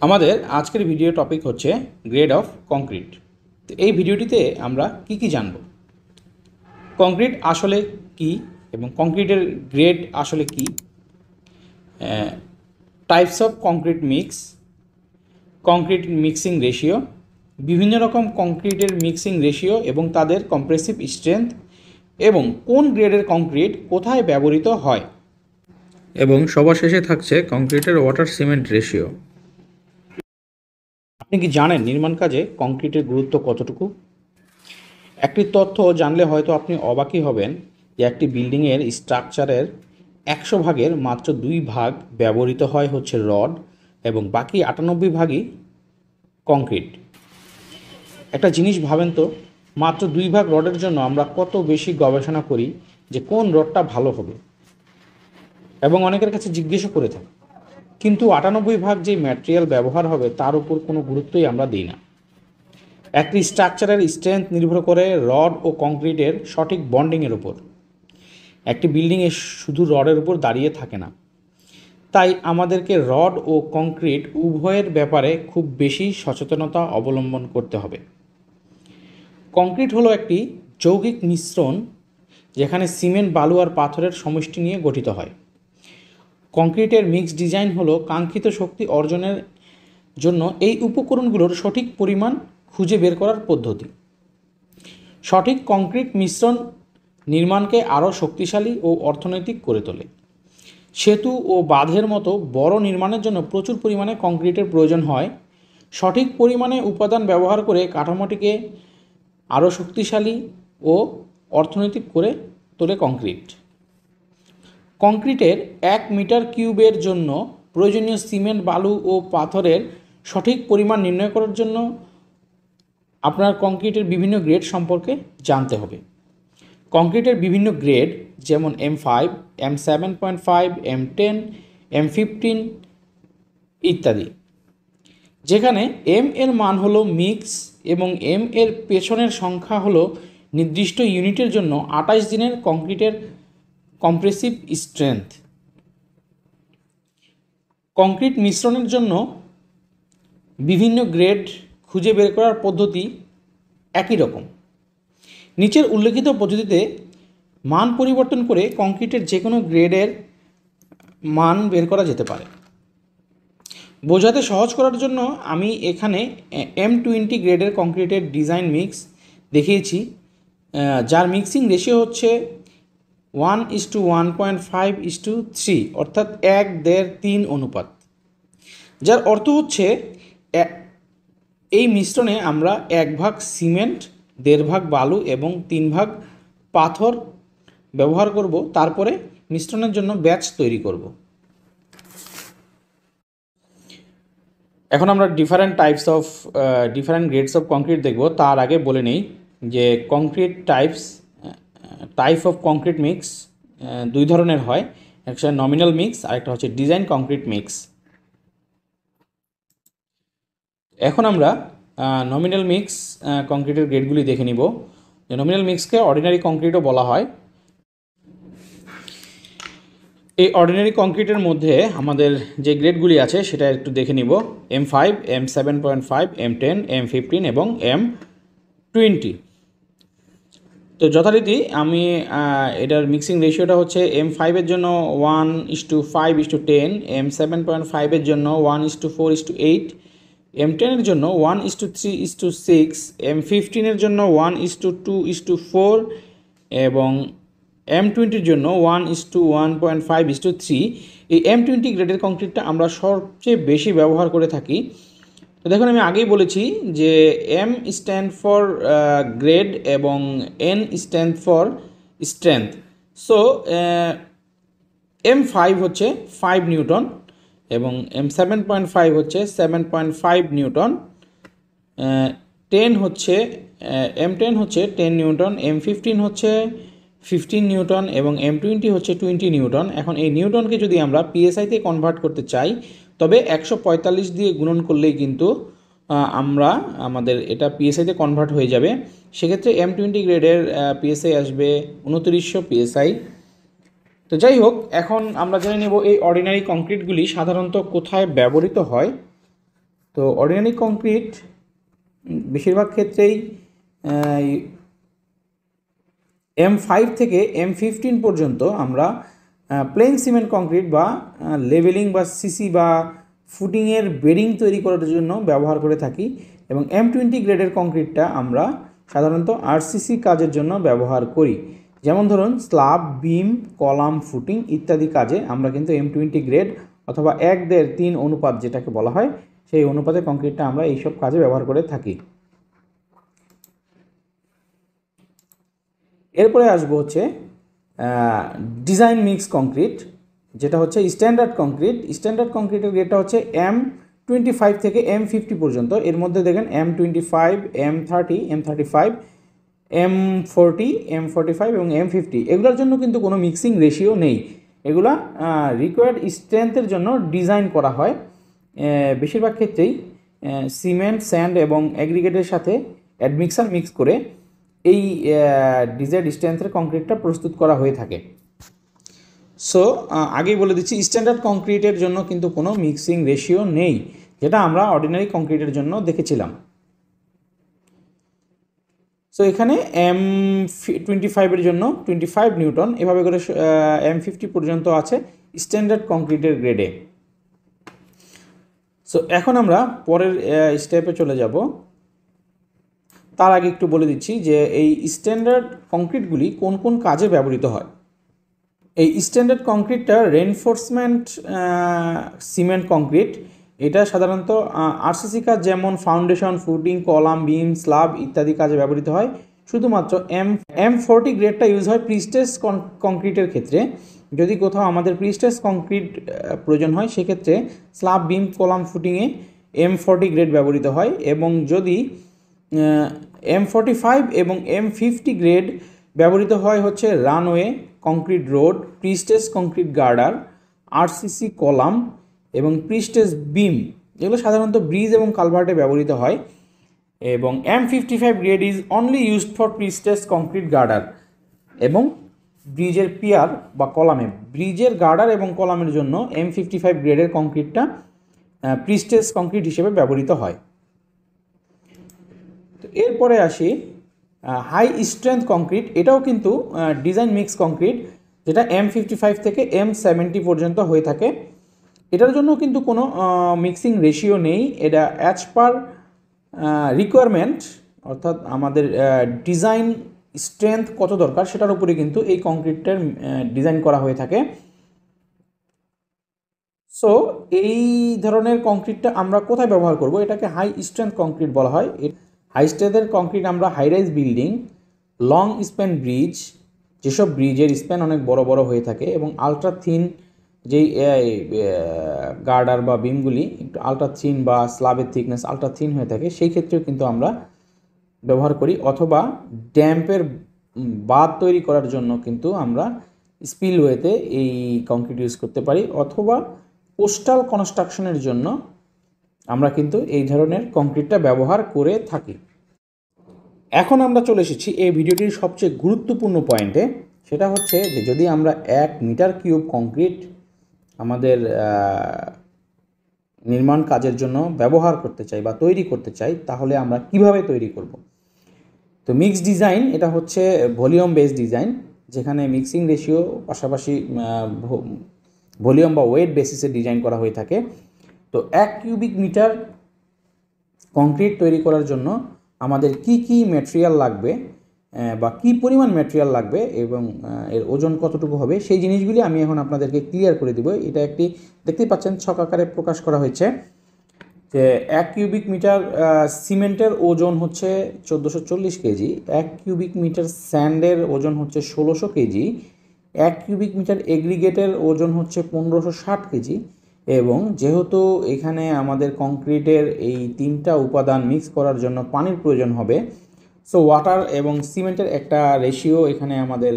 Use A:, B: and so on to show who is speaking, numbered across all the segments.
A: আমাদের আজকের video topic হচ্ছে গ্রেড অফ কংক্রিট তো এই ভিডিওটিতে আমরা কি কি জানব? কংক্রিট আসলে কি এবং কংক্রিটের গ্রেড আসলে কি? Types of concrete mix concrete mixing ratio বিভিন্ন রকম কংক্রিটের মিক্সিং রেশিও এবং তাদের কম্প্রেসিভ স্ট্রেংথ এবং কোন গ্রেডের কংক্রিট কোথায় ব্যবহৃত হয়? এবং সবার শেষে থাকছে কংক্রিটের ওয়াটার সিমেন্ট রেশিও আপনি কি জানেন নির্মাণ কাজে কংক্রিটের গুরুত্ব কতটুকু? একটি তথ্য জানলে হয়তো আপনি অবাকই হবেন যে একটি বিল্ডিংয়ের স্ট্রাকচারের একশো ভাগের মাত্র দুই ভাগ ব্যবহৃত হয় হচ্ছে রড এবং বাকি আটানব্বই ভাগই কংক্রিট। একটা জিনিস ভাবেন তো, মাত্র দুই ভাগ রডের জন্য আমরা কত বেশি গবেষণা করি যে কোন রডটা ভালো হবে। এবং অনেকের কাছে জিজ্ঞেসও করে থাকি। কিন্তু আটানব্বই ভাগ যে ম্যাটেরিয়াল ব্যবহার হবে, তার উপর কোনো গুরুত্বই আমরা দিই না। একটি স্ট্রাকচারের স্ট্রেংথ নির্ভর করে রড ও কংক্রিটের সঠিক বন্ডিংয়ের উপর। একটি বিল্ডিংয়ে শুধু রডের উপর দাঁড়িয়ে থাকে না। তাই আমাদেরকে রড ও কংক্রিট উভয়ের ব্যাপারে খুব বেশি সচেতনতা অবলম্বন করতে হবে। কংক্রিট হলো একটি যৌগিক মিশ্রণ, যেখানে সিমেন্ট বালু আর পাথরের সমষ্টি নিয়ে গঠিত হয়। কংক্রিটের মিক্স ডিজাইন হলো কাঙ্ক্ষিত শক্তি অর্জনের জন্য এই উপকরণগুলোর সঠিক পরিমাণ খুঁজে বের করার পদ্ধতি। সঠিক কংক্রিট মিশ্রণ নির্মাণকে আরও শক্তিশালী ও অর্থনৈতিক করে তোলে। সেতু ও বাঁধের মতো বড় নির্মাণের জন্য প্রচুর পরিমাণে কংক্রিটের প্রয়োজন হয়। সঠিক পরিমাণে উপাদান ব্যবহার করে কাঠামোটিকে আরও শক্তিশালী ও অর্থনৈতিক করে তোলে কংক্রিট। কংক্রিটের এক মিটার কিউবের জন্য প্রয়োজনীয় সিমেন্ট, বালু ও পাথরের সঠিক পরিমাণ নির্ণয় করার জন্য আপনার কংক্রিটের বিভিন্ন গ্রেড সম্পর্কে জানতে হবে। কংক্রিটের বিভিন্ন গ্রেড যেমন M five M seven point five M ten M fifteen ইত্যাদি। যেখানে এম এর মান হলো মিক্স এবং এম এর পেছনের সংখ্যা হলো নির্দিষ্ট ইউনিটের জন্য আঠাশ দিনের কংক্রিটের কম্প্রেসিভ স্ট্রেংথ। কংক্রিট মিশ্রণের জন্য বিভিন্ন গ্রেড খুঁজে বের করার পদ্ধতি একই রকম। নিচের উল্লেখিত পদ্ধতিতে মান পরিবর্তন করে কংক্রিটের যে কোনো গ্রেডের মান বের করা যেতে পারে। বোঝাতে সহজ করার জন্য আমি এখানে এম টোয়েন্টি গ্রেডের কংক্রিটের ডিজাইন মিক্স দেখিয়েছি যার মিক্সিং রেশিও হচ্ছে one is two one point five is two three, অর্থাৎ এক, দেড়, তিন অনুপাত। যার অর্থ হচ্ছে এই মিশ্রণে আমরা এক ভাগ সিমেন্ট, দেড় ভাগ বালু এবং তিন ভাগ পাথর ব্যবহার করব। তারপরে মিশ্রণের জন্য ব্যাচ তৈরি করব। এখন আমরা different types of different grades of concrete দেখব। তার আগে বলে নেই যে concrete types type of concrete mix দুই ধরনের হয়। একটা নমিনাল মিক্স আর একটা হচ্ছে ডিজাইন কংক্রিট মিক্স এখন আমরা নমিনাল মিক্স কংক্রিটের গ্রেডগুলি দেখে নিব। নমিনাল মিক্সকে অর্ডিনারি কংক্রিটও বলা হয়। এই অর্ডিনারি কংক্রিটের মধ্যে আমাদের যে গ্রেডগুলি আছে, সেটা একটু দেখে নিব। M five M seven point five M ten M fifteen এবং এম টোয়েন্টি তো যথারীতি আমি এটার মিক্সিং রেশিওটা হচ্ছে এম ফাইভের জন্য one is two five is two ten M seven point ফাইভের জন্য one is two four is two eight M টেনের জন্য one is two three is two six M ফিফটিনের জন্য one is two two is two four এবং M টোয়েন্টির জন্য one is two one point five is two three এই M twenty গ্রেডের কংক্রিটটা আমরা সবচেয়ে বেশি ব্যবহার করে থাকি তো দেখুন, আমি আগেই বলেছি যে এম স্ট্যান্ড ফর গ্রেড এবং N stand for strength so M five হচ্ছে ফাইভ নিউটন এবং এম সেভেন পয়েন্ট ফাইভ হচ্ছে seven point five newton ten হচ্ছে এম টেন হচ্ছে টেন নিউটন এম ফিফটিন হচ্ছে ফিফটিন নিউটন এবং এম টোয়েন্টি হচ্ছে twenty newton এখন এই নিউটনকে যদি আমরা পিএসআইতে কনভার্ট করতে চাই তবে একশো পঁয়তাল্লিশ দিয়ে গুণন করলেই কিন্তু আমরা আমাদের এটা পিএসআইতে কনভার্ট হয়ে যাবে। সেক্ষেত্রে এম টোয়েন্টি গ্রেডের পিএসআই আসবে উনত্রিশশো পিএসআই তো যাই হোক, এখন আমরা জেনে নেব এই অর্ডিনারি কংক্রিটগুলি সাধারণত কোথায় ব্যবহৃত হয়। তো অর্ডিনারি কংক্রিট বেশিরভাগ ক্ষেত্রেই এম ফাইভ থেকে এম ফিফটিন পর্যন্ত আমরা প্লেন সিমেন্ট কংক্রিট বা লেভেলিং বা সিসি বা ফুটিংয়ের বেডিং তৈরি করার জন্য ব্যবহার করে থাকি এবং এম টোয়েন্টি গ্রেডের কংক্রিটটা আমরা সাধারণত আরসিসি কাজের জন্য ব্যবহার করি। যেমন ধরুন স্লাব বিম কলাম ফুটিং ইত্যাদি কাজে আমরা কিন্তু এম টোয়েন্টি গ্রেড অথবা এক, দেড়, তিন অনুপাত যেটাকে বলা হয়, সেই অনুপাতে কংক্রিটটা আমরা এইসব কাজে ব্যবহার করে থাকি। এরপরে আসব হচ্ছে ডিজাইন মিক্স কংক্রিট যেটা হচ্ছে স্ট্যান্ডার্ড কংক্রিট স্ট্যান্ডার্ড কংক্রিটের গ্রেডটা হচ্ছে এম টোয়েন্টি ফাইভ থেকে এম ফিফটি পর্যন্ত। এর মধ্যে দেখেন M twenty five M thirty M thirty five M forty M forty five এবং এম ফিফটি এগুলোর জন্য কিন্তু কোনো মিক্সিং রেশিও নেই। এগুলা রিকোয়ার্ড স্ট্রেংথের জন্য ডিজাইন করা হয়। বেশিরভাগ ক্ষেত্রেই সিমেন্ট স্যান্ড এবং অ্যাগ্রিগেটের সাথে অ্যাডমিক্সার মিক্স করে। এই ডিজাইড স্ট্রেংথের কংক্রিটটা প্রস্তুত করা হয়ে থাকে। সো আগেই বলে দিচ্ছি স্ট্যান্ডার্ড কংক্রিটের জন্য কিন্তু কোনো মিক্সিং রেশিও নেই, যেটা আমরা অর্ডিনারি কংক্রিটের জন্য দেখেছিলাম। সো এখানে এম টোয়েন্টি ফাইভের জন্য টোয়েন্টি ফাইভ নিউটন, এভাবে করে এম ফিফটি পর্যন্ত আছে স্ট্যান্ডার্ড কংক্রিটের গ্রেডে সো এখন আমরা পরের স্টেপে চলে যাব। তার আগে একটু বলে দিচ্ছি যে এই স্ট্যান্ডার্ড কংক্রিটগুলি কোন কোন কাজে ব্যবহৃত হয়? এই স্ট্যান্ডার্ড কংক্রিটটা রেনফোর্সমেন্ট সিমেন্ট কংক্রিট এটা সাধারণত আরসিসি কাজ যেমন foundation footing column beam slab ইত্যাদি কাজে ব্যবহৃত হয়। শুধুমাত্র এম এম ফোরটি গ্রেডটা ইউজ হয় প্রিস্টেস কংক্রিটের ক্ষেত্রে। যদি কোথাও আমাদের প্রিস্টেস কংক্রিট প্রয়োজন হয়, সেক্ষেত্রে স্লাব বিম কলাম ফুটিংয়ে এম ফোরটি গ্রেড ব্যবহৃত হয়। এবং যদি এম ফর্টি ফাইভ এবং এম ফিফটি গ্রেড ব্যবহৃত হয় হচ্ছে runway concrete road prestress concrete girder RCC column এবং প্রিস্টেস বিম যেগুলো সাধারণত ব্রিজ এবং কালভার্টে ব্যবহৃত হয় এবং M fifty five grade is only used for prestress concrete girder এবং ব্রিজের পিয়ার বা কলামে ব্রিজের গার্ডার এবং কলামের জন্য এম ফিফটি ফাইভ গ্রেডের কংক্রিটটা প্রিস্টেস কংক্রিট হিসেবে ব্যবহৃত হয়। তো এরপরে আসি হাই স্ট্রেংথ কংক্রিট এটাও কিন্তু ডিজাইন মিক্স কংক্রিট যেটা এম ফিফটি ফাইভ থেকে এম সেভেন্টি পর্যন্ত হয়ে থাকে। এটার জন্য কিন্তু কোনো মিক্সিং রেশিও নেই। এটা অ্যাজ পার রিকোয়ারমেন্ট অর্থাৎ আমাদের ডিজাইন স্ট্রেংথ কত দরকার সেটার উপরে কিন্তু এই কংক্রিটটার ডিজাইন করা হয়ে থাকে। সো এই ধরনের কংক্রিটটা আমরা কোথায় ব্যবহার করব? এটাকে হাই স্ট্রেংথ কংক্রিট বলা হয়। হাই কংক্রিট আমরা high rise building, long span bridge, যেসব ব্রিজের স্প্যান অনেক বড় বড় হয়ে থাকে এবং আলট্রা থিন যেই গার্ডার বা বিমগুলি একটু আলট্রা থিন বা স্লাবের থিকনেস আলট্রা থিন হয়ে থাকে, সেই ক্ষেত্রেও কিন্তু আমরা ব্যবহার করি অথবা ড্যাম্পের বাঁধ তৈরি করার জন্য কিন্তু আমরা স্পিলওয়েতে এই কংক্রিট ইউজ করতে পারি অথবা কোস্টাল কনস্ট্রাকশনের জন্য আমরা কিন্তু এই ধরনের কংক্রিটটা ব্যবহার করে থাকি। এখন আমরা চলে এসেছি এই ভিডিওটির সবচেয়ে গুরুত্বপূর্ণ পয়েন্টে। সেটা হচ্ছে যে যদি আমরা এক মিটার কিউব কংক্রিট আমাদের নির্মাণ কাজের জন্য ব্যবহার করতে চাই বা তৈরি করতে চাই, তাহলে আমরা কীভাবে তৈরি করব? তো মিক্স ডিজাইন এটা হচ্ছে ভলিউম বেস ডিজাইন যেখানে মিক্সিং রেশিও পাশাপাশি ভলিউম বা ওয়েট বেসিসে ডিজাইন করা হয়ে থাকে। তো এক কিউবিক মিটার কংক্রিট তৈরি করার জন্য আমাদের কি কি ম্যাটেরিয়াল লাগবে বা কি পরিমাণ ম্যাটেরিয়াল লাগবে এবং এর ওজন কতটুকু হবে, সেই জিনিসগুলি আমি এখন আপনাদেরকে ক্লিয়ার করে দিব। এটা একটি, দেখতেই পাচ্ছেন, ছক আকারে প্রকাশ করা হয়েছে যে এক কিউবিক মিটার সিমেন্টের ওজন হচ্ছে চোদ্দোশো চল্লিশ কেজি, এক কিউবিক মিটার স্যান্ডের ওজন হচ্ছে ষোলোশো কেজি, এক কিউবিক মিটার এগ্রিগেটের ওজন হচ্ছে পনেরোশো ষাট কেজি এবং যেহেতু এখানে আমাদের কংক্রিটের এই তিনটা উপাদান মিক্স করার জন্য পানির প্রয়োজন হবে সো ওয়াটার এবং সিমেন্টের একটা রেশিও এখানে আমাদের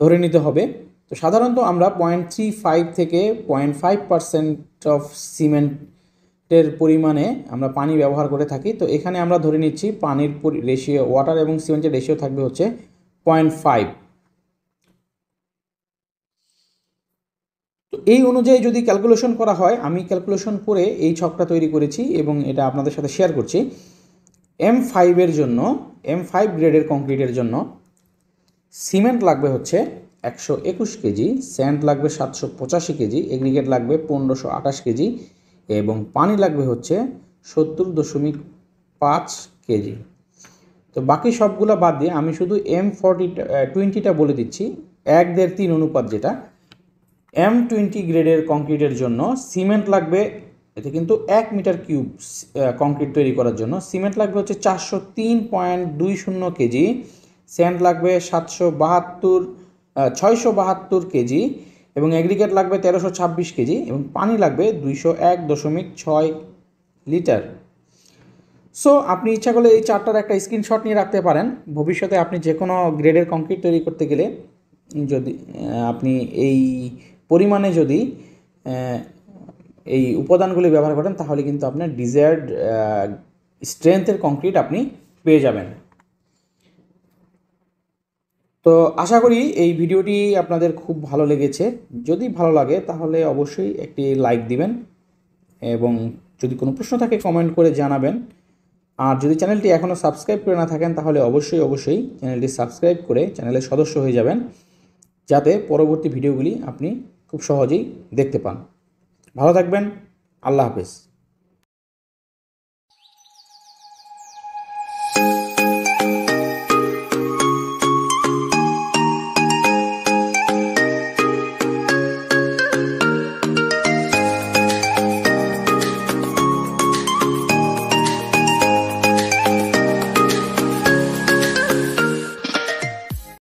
A: ধরে নিতে হবে। তো সাধারণত আমরা পয়েন্ট থ্রি ফাইভ থেকে পয়েন্ট ফাইভ পার্সেন্ট অফ সিমেন্টের পরিমাণে আমরা পানি ব্যবহার করে থাকি। তো এখানে আমরা ধরে নিচ্ছি পানির রেশিও ওয়াটার এবং সিমেন্টের রেশিও থাকবে হচ্ছে পয়েন্ট ফাইভ এই অনুযায়ী যদি ক্যালকুলেশন করা হয়, আমি ক্যালকুলেশন করে এই ছকটা তৈরি করেছি এবং এটা আপনাদের সাথে শেয়ার করছি। এম ফাইভের জন্য এম ফাইভ গ্রেডের কংক্রিটের জন্য সিমেন্ট লাগবে হচ্ছে একশো একুশ কেজি স্যান্ড লাগবে সাতশো পঁচাশি কেজি এগ্রিগেট লাগবে পনেরোশো আঠাশ কেজি এবং পানি লাগবে হচ্ছে সত্তর দশমিক পাঁচ কেজি। তো বাকি সবগুলো বাদ দিয়ে আমি শুধু এম ফর্টি টোয়েন্টিটা বলে দিচ্ছি। এক দেড় তিন অনুপাত যেটা এম টোয়েন্টি গ্রেডের কংক্রিটের জন্য সিমেন্ট লাগবে, এতে কিন্তু এক মিটার কিউব কংক্রিট তৈরি করার জন্য। সিমেন্ট লাগবে হচ্ছে চারশো তিন পয়েন্ট দুই শূন্য কেজি স্যান্ড লাগবে সাতশো বাহাত্তর ছয়শো বাহাত্তর কেজি, এবং এগ্রিগেট লাগবে তেরোশো ছাব্বিশ কেজি, এবং পানি লাগবে দুইশো এক দশমিক ছয় লিটার। সো আপনি ইচ্ছা করলে এই চারটার একটা স্ক্রিনশট নিয়ে রাখতে পারেন। ভবিষ্যতে আপনি যে কোনো গ্রেডের কংক্রিট তৈরি করতে গেলে যদি আপনি এই পরিমাণে যদি এই উপাদানগুলি ব্যবহার করেন, তাহলে কিন্তু আপনার ডিজায়ার্ড স্ট্রেংথের কংক্রিট আপনি পেয়ে যাবেন। তো আশা করি এই ভিডিওটি আপনাদের খুব ভালো লেগেছে। যদি ভালো লাগে, তাহলে অবশ্যই একটি লাইক দিবেন এবং যদি কোনো প্রশ্ন থাকে কমেন্ট করে জানাবেন। আর যদি চ্যানেলটি এখনও সাবস্ক্রাইব করে না থাকেন, তাহলে অবশ্যই অবশ্যই চ্যানেলটি সাবস্ক্রাইব করে চ্যানেলের সদস্য হয়ে যাবেন। যাতে পরবর্তী ভিডিওগুলি আপনি খুব সহজেই দেখতে পান। ভালো থাকবেন। আল্লাহ হাফেজ।